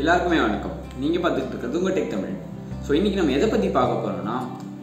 எல்லாருக்குமே வணக்கம். நீங்கள் பார்த்துட்டு இருக்கிறது உங்கள் டெக் தமிழ் ஸோ இன்றைக்கி நம்ம எதை பற்றி பார்க்க போகிறோம்னா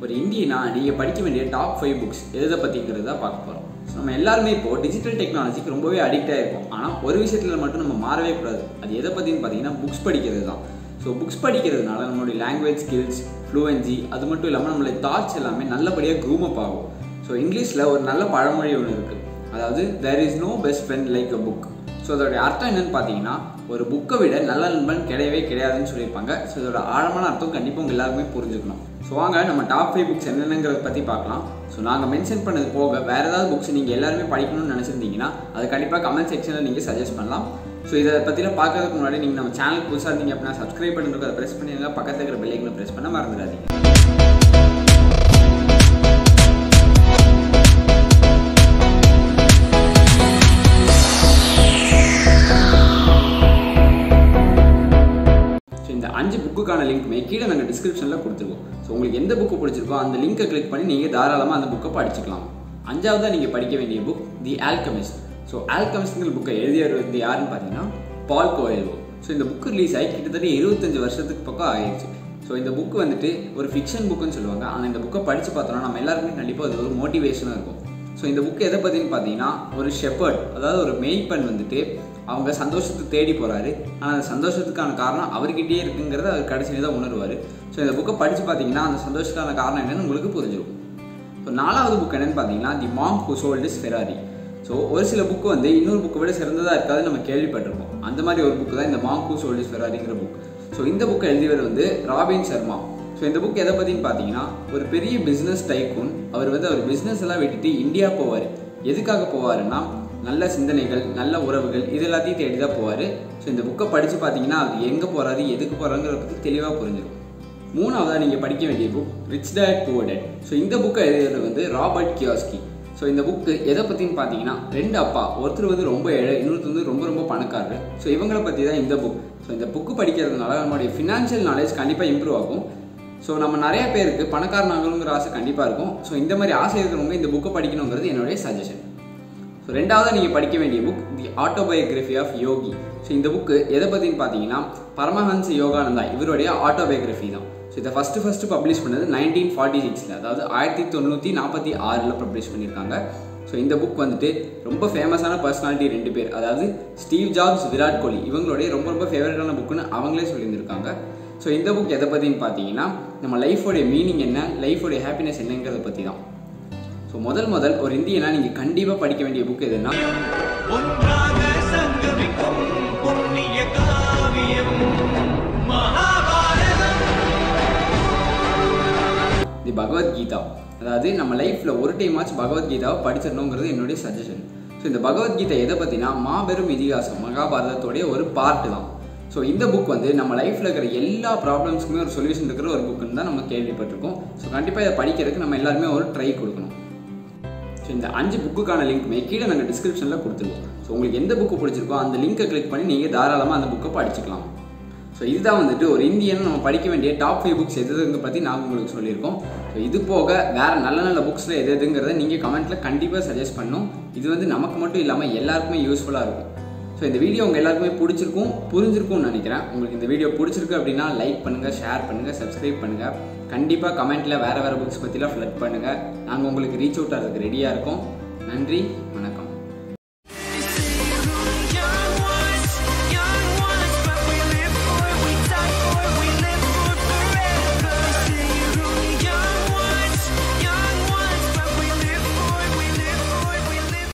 ஒரு இந்தியனா நீங்கள் படிக்க வேண்டிய டாப் ஃபைவ் புக்ஸ் எதை பற்றிங்கிறது தான் பார்க்க போகிறோம் ஸோ நம்ம எல்லாருமே இப்போது டிஜிட்டல் டெக்னாலஜிக்கு ரொம்பவே அடிக்டாக இருக்கும். ஆனால் ஒரு விஷயத்தில் மட்டும் நம்ம மாறவே கூடாது. அது எதை பற்றின்னு பார்த்தீங்கன்னா புக்ஸ் படிக்கிறது தான். ஸோ புக்ஸ் படிக்கிறதுனால நம்மளுடைய லாங்குவேஜ் ஸ்கில்ஸ் ஃப்ளூவன்சி அது மட்டும் இல்லாமல் நம்மளுடைய தாட்ஸ் எல்லாமே நல்லபடியாக க்ரூமப் ஆகும். ஸோ இங்கிலீஷில் ஒரு நல்ல பழமொழி ஒன்று இருக்குது அதாவது there is no best friend like a book so அதோடைய அர்த்தம் என்னன்னு பார்த்தீங்கன்னா ஒரு புக்கை விட நல்ல நண்பன் கிடையவே கிடையாதுன்னு சொல்லியிருப்பாங்க. ஸோ இதோட ஆழமான அர்த்தம் கண்டிப்பாக உங்கள் எல்லாருக்குமே புரிஞ்சுக்கணும். ஸோ வாங்க நம்ம டாப் ஃபைவ் புக்ஸ் என்னென்னங்கிறத பற்றி பார்க்கலாம். ஸோ நாங்கள் மென்ஷன் பண்ணது போக வேறு ஏதாவது புக்ஸ் நீங்கள் எல்லாருமே படிக்கணும்னு நினச்சிருந்தீங்கன்னா அது கண்டிப்பாக கமெண்ட் செக்ஷனில் நீங்கள் சஜஸ்ட் பண்ணலாம். ஸோ இதை பற்றிலாம் பார்க்கறதுக்கு முன்னாடி நீங்கள் நம்ம சேனல் புதுசாக இருந்தீங்க அப்படின்னா சப்ஸ்கிரைப் பண்ணுறதுக்கு அதை ப்ரெஸ் பண்ணிடுங்க பக்கத்தில் இருக்கிற பெல்லைக்கனை ப்ரெஸ் பண்ண மறந்துடாதீங்க. புக்குக்கான லிங்க்குமே கீழே நாங்கள் டிஸ்கிரிப்ஷனில் கொடுத்துருவோம். ஸோ உங்களுக்கு எந்த புக்கு பிடிச்சிருக்கோ அந்த லிங்கை கிளிக் பண்ணி நீங்கள் தாராளமாக அந்த புக்கை படிச்சுக்கலாம். அஞ்சாவதாக நீங்கள் படிக்க வேண்டிய புக் தி ஆல்கமிஸ்ட் ஸோ ஆல்கமிஸ்ட்ங்கிற புக்கை எழுதியவர் வந்து யாருன்னு பார்த்தீங்கன்னா பால் கோயல்வோ ஸோ இந்த புக்கு ரிலீஸ் ஆகி கிட்டத்தட்ட இருபத்தஞ்சு வருஷத்துக்கு பக்கம் ஆயிடுச்சு. ஸோ இந்த புக்கு வந்துட்டு ஒரு ஃபிக்ஷன் புக்குன்னு சொல்லுவாங்க. ஆனால் இந்த புக்கை படித்து பார்த்தோம்னா நம்ம எல்லாருக்குமே கண்டிப்பாக அது ஒரு மோட்டிவேஷனாக இருக்கும். ஸோ இந்த புக்கு எதை பற்றின்னு பார்த்தீங்கன்னா ஒரு ஷெப்பர்ட் அதாவது ஒரு மெய்ப்பெண் வந்துட்டு அவங்க சந்தோஷத்தை தேடி போகிறாரு ஆனால் அந்த சந்தோஷத்துக்கான காரணம் அவர்கிட்டயே இருக்குங்கிறத அவர் கடைசியில் தான் உணர்வார். ஸோ இந்த புக்கை படித்து பார்த்தீங்கன்னா அந்த சந்தோஷத்துக்கான காரணம் என்னன்னு உங்களுக்கு புரிஞ்சிடும் ஸோ நாலாவது புக் என்னன்னு பார்த்தீங்கன்னா the monk who sold his Ferrari so ஒரு சில புக்கு வந்து இன்னொரு புக்கை விட சிறந்ததாக இருக்காது நம்ம கேள்விப்பட்டிருப்போம். அந்த மாதிரி ஒரு புக்கு தான் இந்த மாம் ஹூ சோல்ட் இஸ் ஃபெராரிங்கிற புக் ஸோ இந்த புக்கை எழுதியவர் வந்து ராபின் சர்மா ஸோ இந்த புக் எதை பற்றின்னு பார்த்தீங்கன்னா ஒரு பெரிய பிஸ்னஸ் டைக்கூன் அவர் வந்து அவர் பிஸ்னஸ் எல்லாம் விட்டுட்டு இந்தியா போவார். எதுக்காக போவாருன்னா நல்ல சிந்தனைகள் நல்ல உறவுகள் இது எல்லாத்தையும் தேடி தான் போவார். ஸோ இந்த புக்கை படித்து பார்த்தீங்கன்னா அது எங்கே போகிறாரு எதுக்கு போகிறாங்கிறத பற்றி தெளிவாக புரிஞ்சிடும் மூணாவதாக நீங்கள் படிக்க வேண்டிய book rich dad poor dad so இந்த புக்கை எழுதுறது வந்து ராபர்ட் கியாஸ்கி ஸோ இந்த புக்கு எதை பற்றின்னு பார்த்தீங்கன்னா ரெண்டு அப்பா ஒருத்தர் வந்து ரொம்ப ஏழை இன்னொருத்தர் வந்து ரொம்ப ரொம்ப பணக்காரர். ஸோ இவங்களை பற்றி தான் இந்த புக் ஸோ இந்த புக்கு படிக்கிறதுனால நம்மளுடைய ஃபினான்ஷியல் நாலேஜ் கண்டிப்பாக இம்ப்ரூவ் ஆகும். ஸோ நம்ம நிறைய பேருக்கு பணக்காரனாகணுங்கிற ஆசை கண்டிப்பாக இருக்கும். ஸோ இந்த மாதிரி ஆசை இருக்கிறவங்க இந்த புக்கை படிக்கணுங்கிறது என்னுடைய சஜஷன் ஸோ ரெண்டாவது நீங்கள் படிக்க வேண்டிய book the autobiography of yogi so இந்த புக்கு எதை பற்றின்னு பார்த்தீங்கன்னா பரமஹன்ஸ் யோகானந்தா இவருடைய ஆட்டோபயோகிராஃபி தான். ஸோ இதை ஃபஸ்ட்டு ஃபஸ்ட்டு பப்ளிஷ் பண்ணது நைன்டீன் ஃபார்ட்டி சிக்ஸில் அதாவது ஆயிரத்தி தொண்ணூற்றி நாற்பத்தி ஆறில் பப்ளிஷ் பண்ணியிருக்காங்க. ஸோ இந்த புக் வந்துட்டு ரொம்ப ஃபேமஸான பர்சனாலிட்டி ரெண்டு பேர். அதாவது ஸ்டீவ் ஜாப்ஸ் விராட் கோலி இவங்களுடைய ரொம்ப ரொம்ப ஃபேவரட்டான புக்குன்னு அவங்களே சொல்லியிருந்திருக்காங்க. ஸோ இந்த புக் எதை பற்றின்னு பார்த்தீங்கன்னா நம்ம லைஃபோடைய மீனிங் என்ன லைஃபோடைய ஹாப்பினஸ் என்னங்கிறத பற்றி தான் ஸோ முதல் முதல் ஒரு இந்தியனா நீங்கள் கண்டிப்பாக படிக்க வேண்டிய புக் எதுன்னா தி பகவத்கீதா. அதாவது நம்ம லைஃப்பில் ஒரு டைம் ஆச்சு பகவத்கீதாவை படிச்சிடணுங்கிறது என்னுடைய சஜஷன் ஸோ இந்த பகவத்கீதை எதை பற்றினா மாபெரும் இதிகாசம் மகாபாரதத்தோடைய ஒரு பார்ட்டு தான். ஸோ இந்த புக் வந்து நம்ம லைஃப்பில் இருக்கிற எல்லா ப்ராப்ளம்ஸ்க்குமே ஒரு சொல்யூஷன் இருக்கிற ஒரு புக்குன்னு தான் நம்ம கேள்விப்பட்டிருக்கோம். ஸோ கண்டிப்பாக இதை படிக்கிறதுக்கு நம்ம எல்லாருமே ஒரு ட்ரை கொடுக்கணும். ஸோ இந்த அஞ்சு புக்குக்கான லிங்க்குமே கீழே நாங்கள் டிஸ்கிரிப்ஷனில் கொடுத்துருவோம். ஸோ உங்களுக்கு எந்த புக்கு பிடிச்சிருக்கோ அந்த லிங்கை கிளிக் பண்ணி நீங்கள் தாராளமாக அந்த புக்கை படிச்சுக்கலாம். ஸோ இதுதான் வந்துட்டு ஒரு இந்தியன் நம்ம படிக்க வேண்டிய டாப் ஃபைவ் புக்ஸ் எதுங்க பற்றி நான் உங்களுக்கு சொல்லியிருக்கோம். ஸோ இது போக வேறு நல்ல நல்ல புக்ஸில் எது எதுங்கிறத நீங்கள் கமெண்ட்டில் கண்டிப்பாக சஜஸ்ட் பண்ணணும் இது வந்து நமக்கு மட்டும் இல்லாமல் எல்லாருக்குமே யூஸ்ஃபுல்லாக இருக்கும். ஸோ இந்த வீடியோ உங்கள் எல்லாருக்குமே பிடிச்சிருக்கும் புரிஞ்சிருக்கும்னு நினைக்கிறேன். உங்களுக்கு இந்த வீடியோ பிடிச்சிருக்கு அப்படின்னா லைக் பண்ணுங்கள் ஷேர் பண்ணுங்கள் சப்ஸ்கிரைப் பண்ணுங்கள் கண்டிப்பாக கமெண்ட்டில் வேறு வேறு புக்ஸ் பற்றிலாம் ஃப்ளட் பண்ணுங்கள் நாங்கள் உங்களுக்கு ரீச் அவுட் ஆகிறதுக்கு ரெடியாக இருக்கோம். நன்றி.